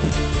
Bye.